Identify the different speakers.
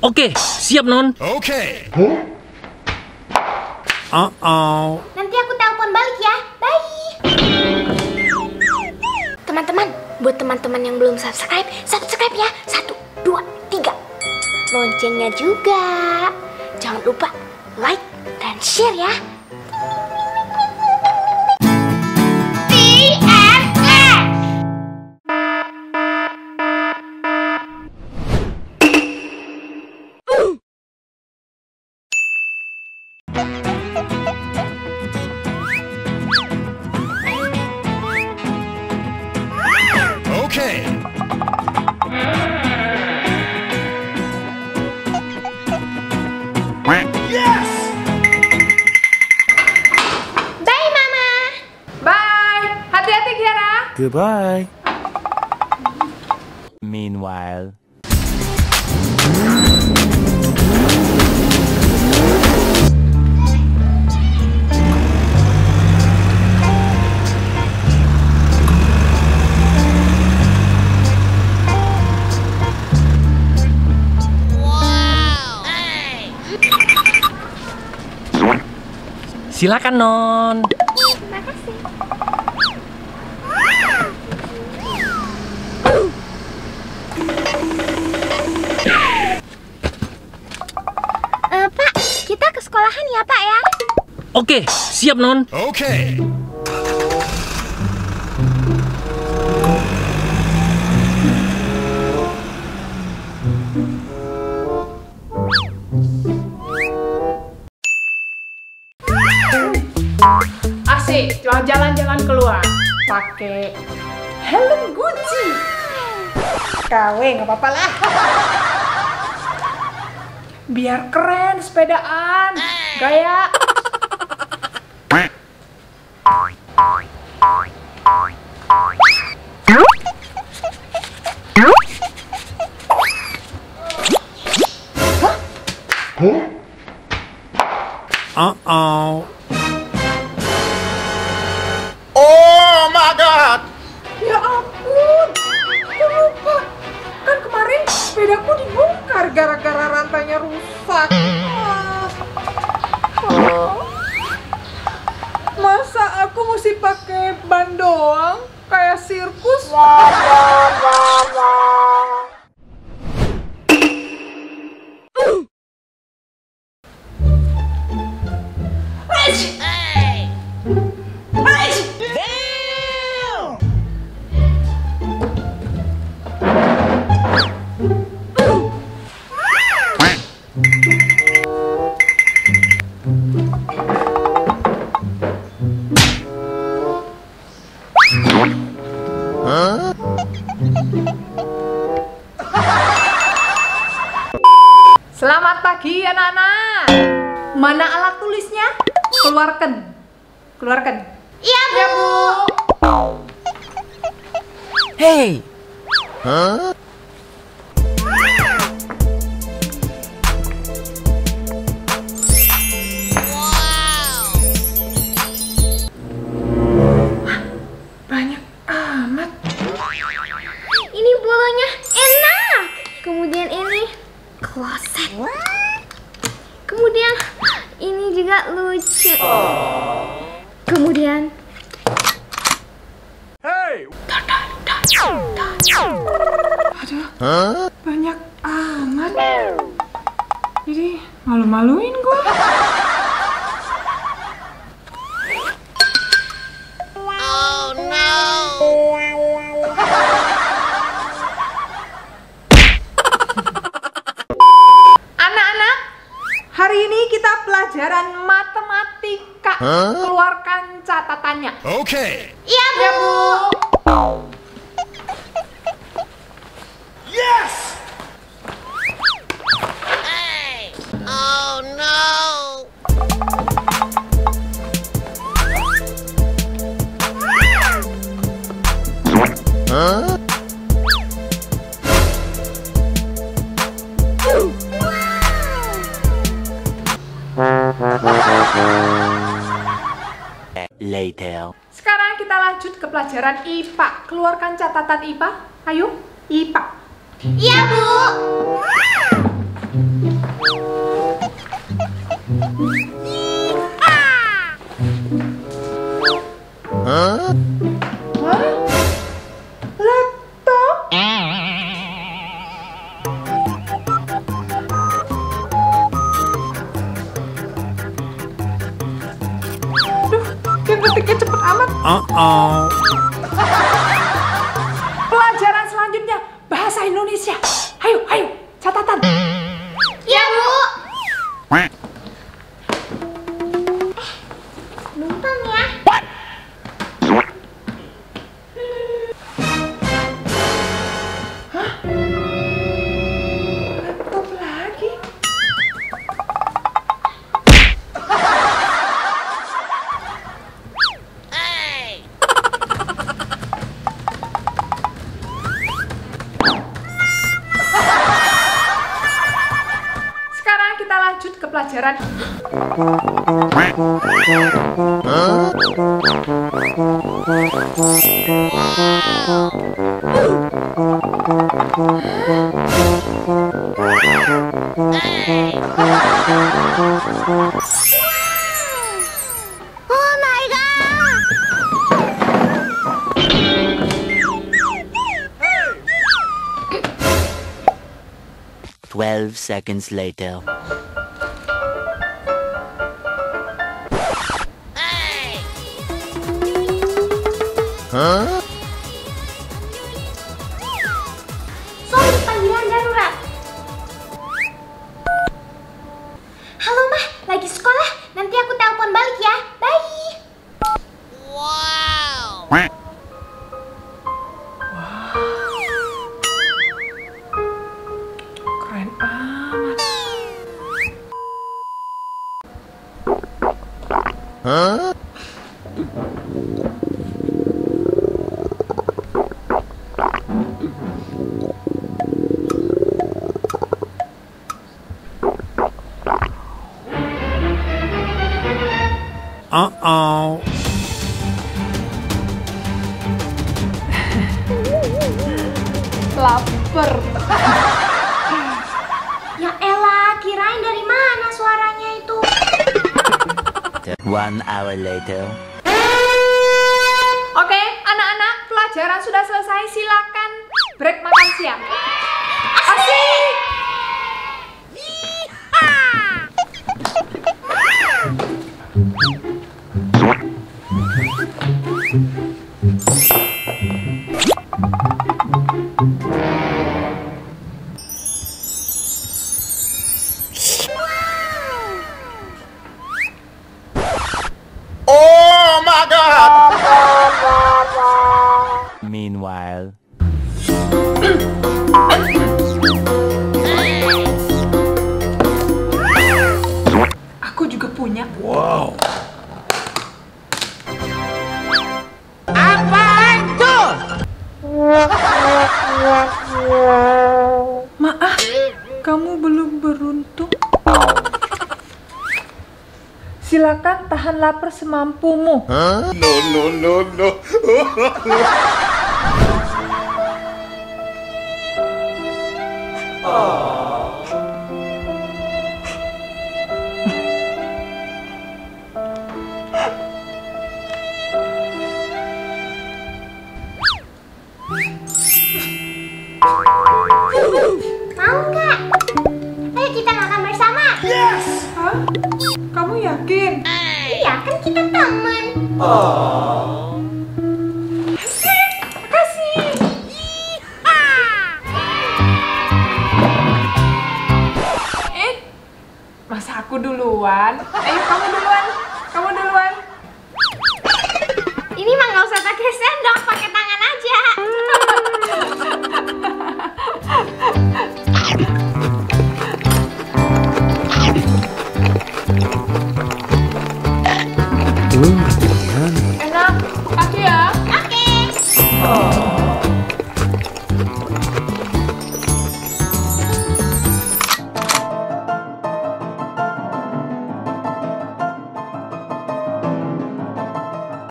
Speaker 1: Oke, siap non.
Speaker 2: Okay.
Speaker 1: Oh oh.
Speaker 3: Nanti aku telepon balik ya. Bye. Teman-teman, buat teman-teman yang belum subscribe, subscribe ya. Satu, dua, tiga. Loncengnya juga. Jangan lupa like dan share ya.
Speaker 1: Goodbye.
Speaker 4: Meanwhile.
Speaker 1: Silakan non.
Speaker 3: Makasih. Eh, Pak, kita ke sekolahan ya, Pak ya?
Speaker 1: Oke, siap non.
Speaker 2: Okay.
Speaker 5: Asik, jalan-jalan keluar. Pakai helm Gucci. KW nggak apa-apa lah. Biar keren sepedaan. Gaya.
Speaker 1: Oh oh.
Speaker 5: Sepedaku dibongkar gara-gara rantainya rusak. Ah. Masa aku mesti pakai ban doang? Kayak sirkus? Pagi anak-anak. Mana alat tulisnya? Keluarkan. Keluarkan.
Speaker 3: Iya, Bu.
Speaker 5: Ya, Bu.
Speaker 1: Hey.
Speaker 5: Banyak amat.
Speaker 3: Ini bolonya enak. Kemudian ini kloset. Kemudian ini juga lucu. Kemudian
Speaker 5: Banyak amat. Jadi malu-maluin gua. Matematika. Keluarkan catatannya.
Speaker 2: Okay.
Speaker 3: Iya, Bu.
Speaker 5: Ya, Bu.
Speaker 2: Yes!
Speaker 4: Later.
Speaker 5: Sekarang kita lanjut ke pelajaran IPA. Keluarkan catatan IPA. Ayo, IPA.
Speaker 3: Iya, Bu.
Speaker 1: Uh-oh.
Speaker 5: Pelajaran selanjutnya bahasa Indonesia. Ayo, ayo, catatan.
Speaker 3: Iya, Bu. Numpang ya.
Speaker 5: Lanjut ke pelajaran.
Speaker 3: Oh my god.
Speaker 4: Twelve seconds later.
Speaker 3: Sorry, panggilan darurat. Halo, Mah. Lagi sekolah. Nanti aku telepon balik ya. Bye.
Speaker 5: Keren amat.
Speaker 1: Uh-oh.
Speaker 5: Lapar.
Speaker 3: Ya elah, kirain dari mana suaranya itu?
Speaker 4: One hour later.
Speaker 5: Oke, anak-anak, pelajaran sudah selesai. Silakan break makan siang. Silakan tahan lapar semampumu.
Speaker 3: Mau nggak? Ayo
Speaker 5: yakin?
Speaker 3: Iya, kan kita teman.
Speaker 5: Kasih. Eh, masa aku duluan? Ayo kamu duluan. Kamu duluan.
Speaker 3: Ini mah nggak usah pakai Ooh.